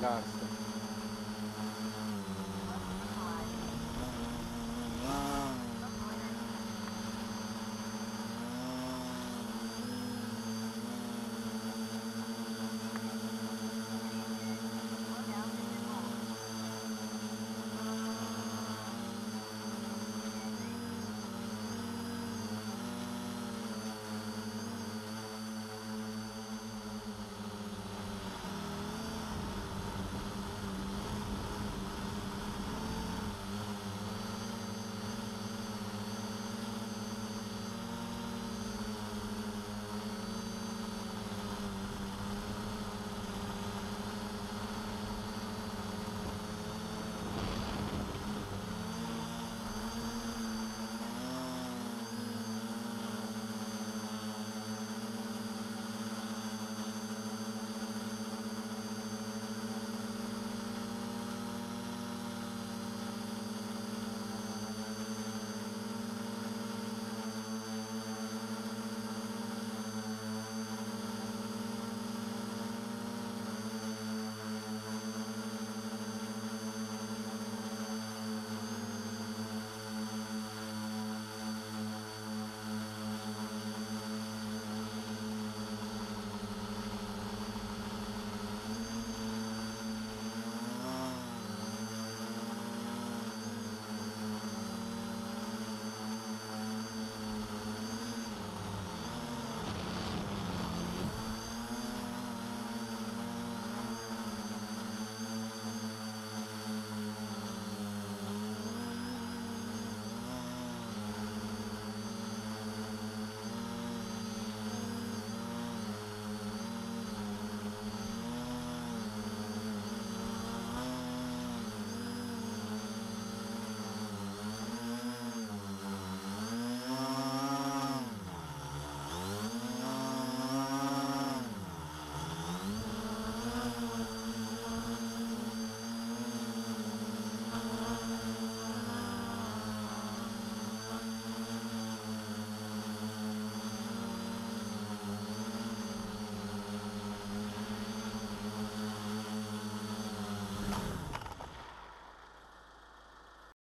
Cazzo.